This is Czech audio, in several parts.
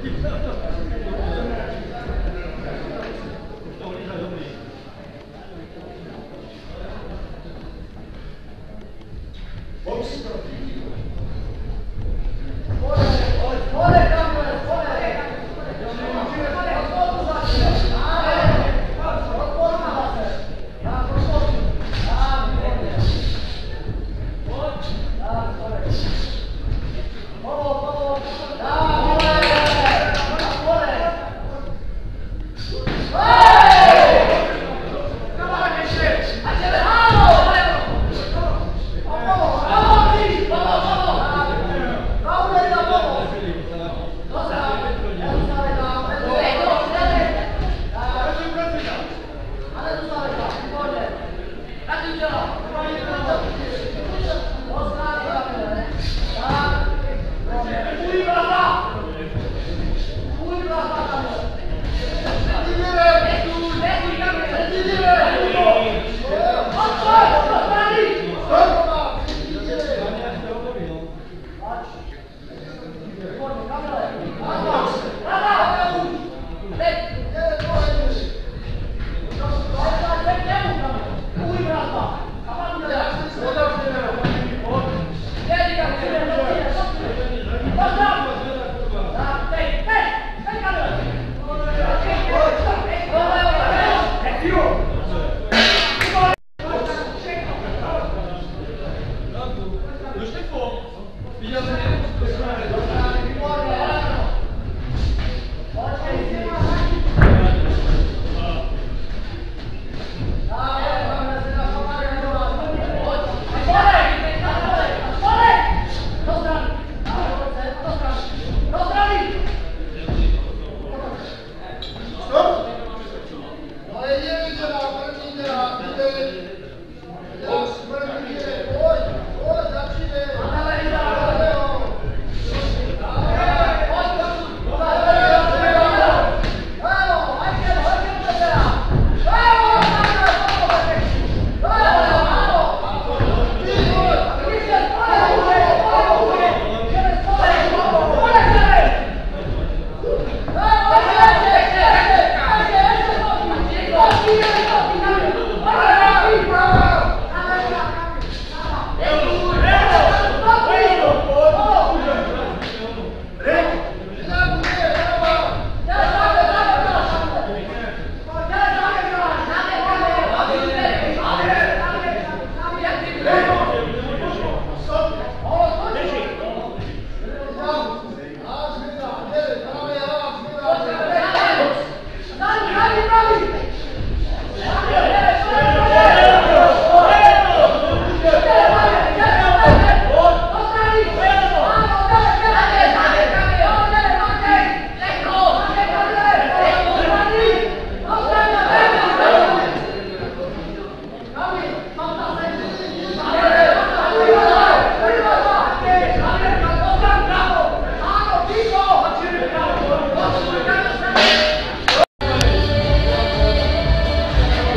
ハハハハ! шляхом. Я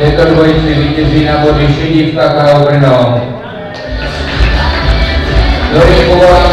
této dvojici vítězí na body Šedívka KO Brno. Dorik Povolá